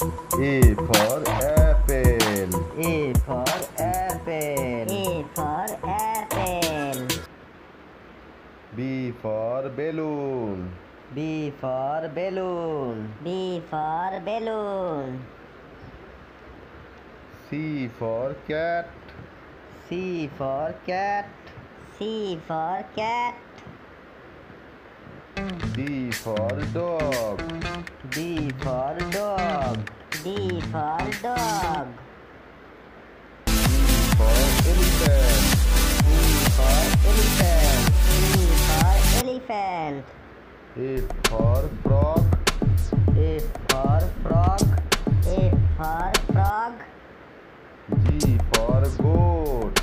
A for apple. E for apple. E for apple. B for balloon. B for balloon. B for balloon. C for cat. C for cat. C for cat. D for dog. D for dog. D for dog. E for elephant. E for elephant. E for elephant. F for frog. F for frog. F for frog. G for goat.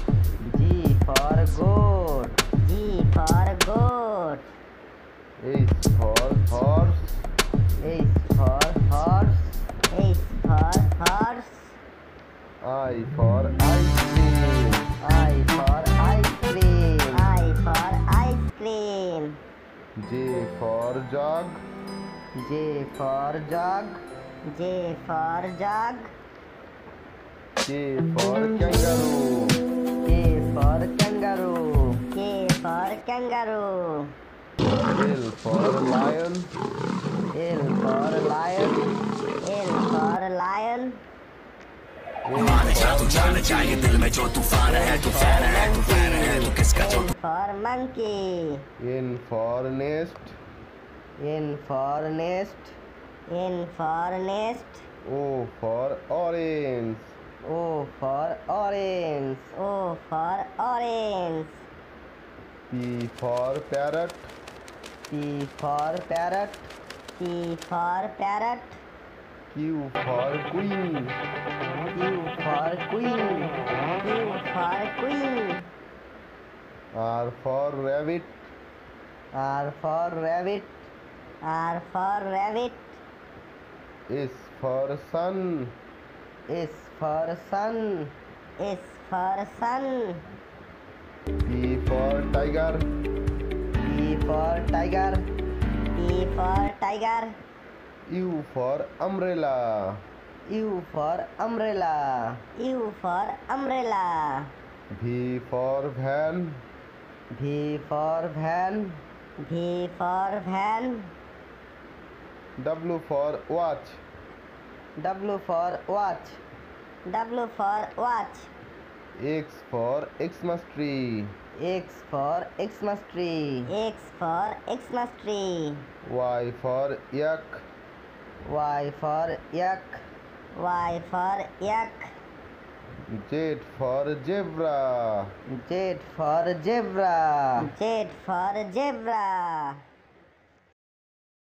G for goat. G for goat. H for horse. H for horse. H for horse. I for ice cream. I for ice cream. I for ice cream. J for jug. J for jug. J for jug. K for kangaroo. K for kangaroo. K for kangaroo. L for lion. L for lion. L for lion. M for monkey. N for nest. N for nest. N for nest. O for orange. O for orange. O for orange. P for parrot. P for parrot. P for parrot. Q for queen. Q for queen. Q for queen. R for rabbit. R for rabbit. R for rabbit. S for sun. S for sun. S for sun. T for tiger. T for tiger. T for tiger. U for umbrella. U for umbrella. U for umbrella. V for van. V for van. V for van. W for watch. W for watch. W for watch. X for Xmas tree. X for Xmas tree. X for Xmas tree. Y for yak. Y for yak. Y for yak. Z for zebra. Z for zebra. Z for zebra.